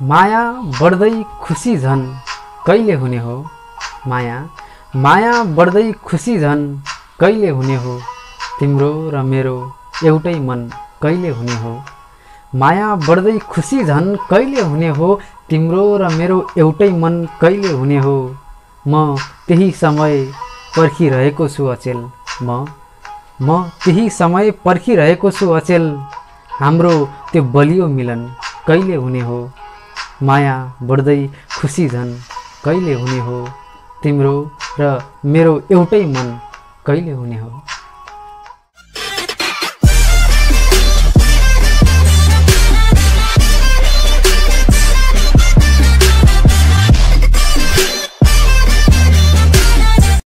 माया बढ्दै खुसी झन्। कहिले हुने हो? माया माया बढ्दै खुसी झन्। कहिले हुने हो? तिम्रो र मेरो एउटै मन कहिले हुने हो? माया बढ्दै खुसी झन्। कहिले हुने हो? तिम्रो र मेरो एउटै मन कहिले हुने हो? म त्यही समय पर्खिरहेको छु अचेल। म म त्यही समय पर्खिरहेको छु अचेल। हाम्रो त्यो बलियो मिलन कहिले हुने हो? माया बढ्दै खुसी झन् कहिले हुने हो तिम्रो र मेरो एउटै मन कहिले हुने हो?